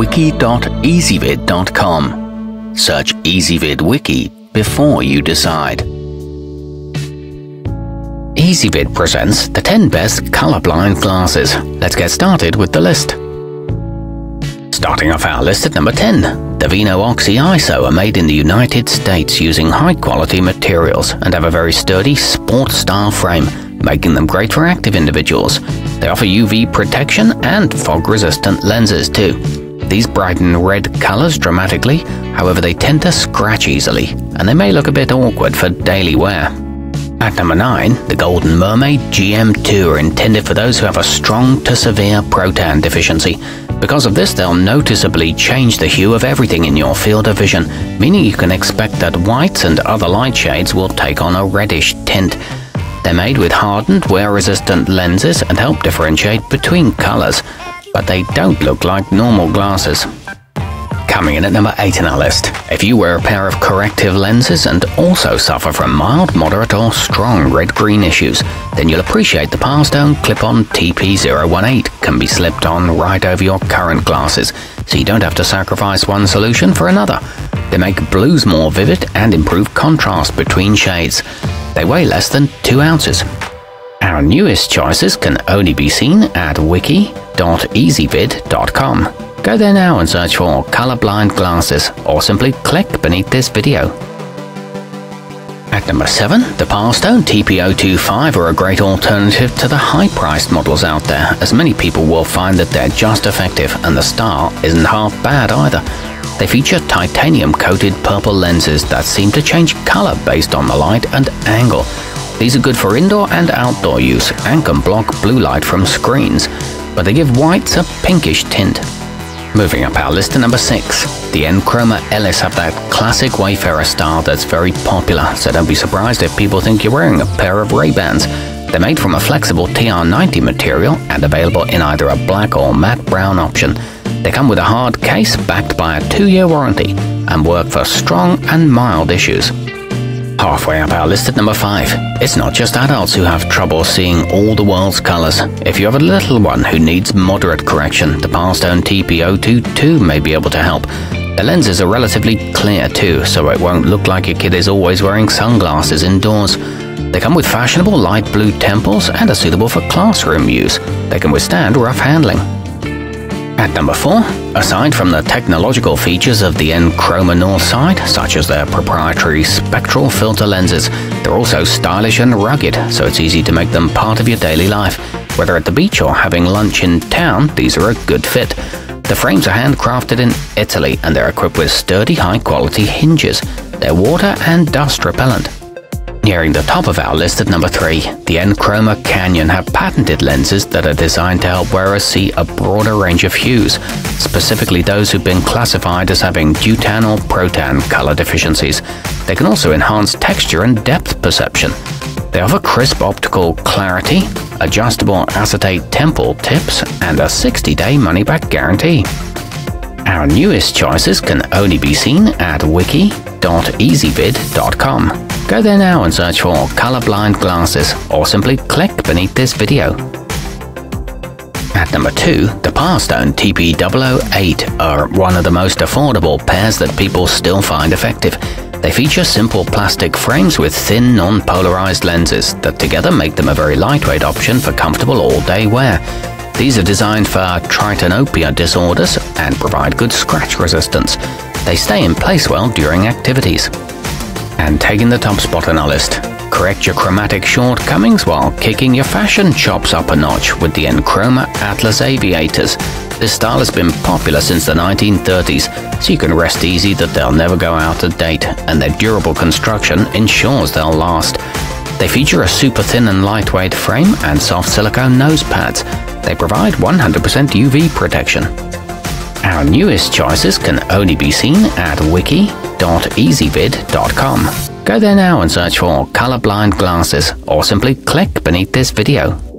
wiki.ezvid.com. Search Ezvid Wiki before you decide. Ezvid presents the 10 best colorblind glasses. Let's get started with the list. Starting off our list at number 10, the Vino Oxy ISO are made in the United States using high quality materials and have a very sturdy sport style frame, making them great for active individuals. They offer UV protection and fog resistant lenses too. These brighten red colors dramatically, however, they tend to scratch easily, and they may look a bit awkward for daily wear. At number 9, the Golden Mermaid GM2 are intended for those who have a strong to severe protan deficiency. Because of this, they'll noticeably change the hue of everything in your field of vision, meaning you can expect that whites and other light shades will take on a reddish tint. They're made with hardened, wear-resistant lenses and help differentiate between colors, but they don't look like normal glasses. Coming in at number 8 in our list, if you wear a pair of corrective lenses and also suffer from mild, moderate or strong red-green issues, then you'll appreciate the Pilestone Clip-On TP018 can be slipped on right over your current glasses, so you don't have to sacrifice one solution for another. They make blues more vivid and improve contrast between shades. They weigh less than 2 ounces. Our newest choices can only be seen at wiki.ezvid.com. Go there now and search for colorblind glasses or simply click beneath this video. At number 7, the Pilestone TP025 are a great alternative to the high-priced models out there, as many people will find that they're just effective and the style isn't half bad either. They feature titanium-coated purple lenses that seem to change color based on the light and angle. These are good for indoor and outdoor use and can block blue light from screens, but they give whites a pinkish tint. Moving up our list to number 6. The Enchroma Ellis have that classic Wayfarer style that's very popular, so don't be surprised if people think you're wearing a pair of Ray-Bans. They're made from a flexible TR90 material and available in either a black or matte brown option. They come with a hard case backed by a two-year warranty and work for strong and mild issues. Halfway up our list at number 5. It's not just adults who have trouble seeing all the world's colours. If you have a little one who needs moderate correction, the Pilestone TP022 may be able to help. The lenses are relatively clear too, so it won't look like your kid is always wearing sunglasses indoors. They come with fashionable light blue temples and are suitable for classroom use. They can withstand rough handling. At number 4, aside from the technological features of the Enchroma Northside, such as their proprietary spectral filter lenses, they're also stylish and rugged, so it's easy to make them part of your daily life. Whether at the beach or having lunch in town, these are a good fit. The frames are handcrafted in Italy and they're equipped with sturdy high-quality hinges. They're water and dust repellent. Nearing the top of our list at number 3, the Enchroma Canyon have patented lenses that are designed to help wearers see a broader range of hues, specifically those who've been classified as having deutan or protan color deficiencies. They can also enhance texture and depth perception. They offer crisp optical clarity, adjustable acetate temple tips, and a 60-day money-back guarantee. Our newest choices can only be seen at wiki.ezvid.com. Go there now and search for colorblind glasses or simply click beneath this video. At number 2, the Pilestone TP008 are one of the most affordable pairs that people still find effective. They feature simple plastic frames with thin, non-polarized lenses that together make them a very lightweight option for comfortable all-day wear. These are designed for tritanopia disorders and provide good scratch resistance. They stay in place well during activities. And taking the top spot on our list, correct your chromatic shortcomings while kicking your fashion chops up a notch with the Enchroma Atlas Aviators. This style has been popular since the 1930s, so you can rest easy that they'll never go out of date, and their durable construction ensures they'll last. They feature a super thin and lightweight frame and soft silicone nose pads. They provide 100% UV protection. Our newest choices can only be seen at wiki.ezvid.com. Go there now and search for colorblind glasses or simply click beneath this video.